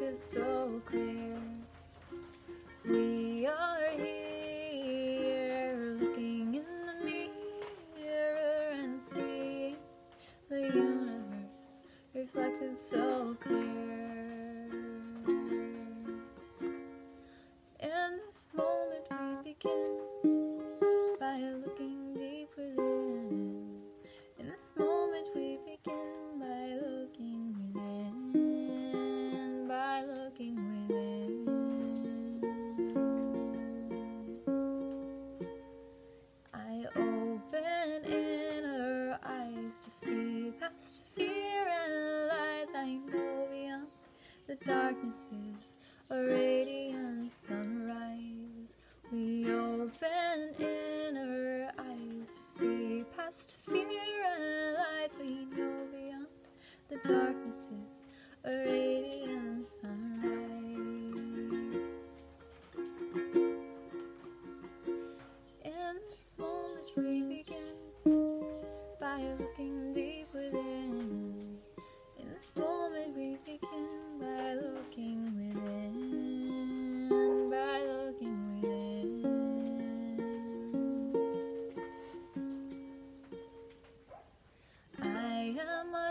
universe so clear. We are here looking in the mirror and seeing the universe reflected so clear. To see past fear and lies. I know beyond the darknesses a radiant sunrise. We open inner eyes to see past fear and lies. We know beyond the darknesses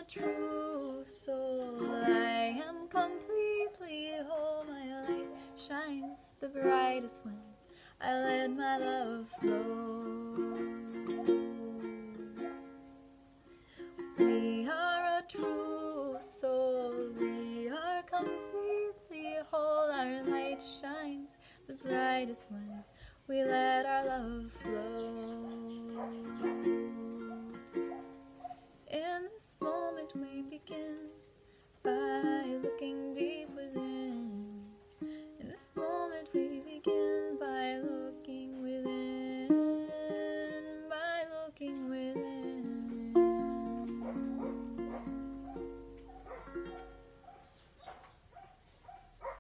true soul, I am completely whole. My light shines the brightest when I let my love flow. We are a true soul, we are completely whole. Our light shines the brightest when we let our love flow. moment we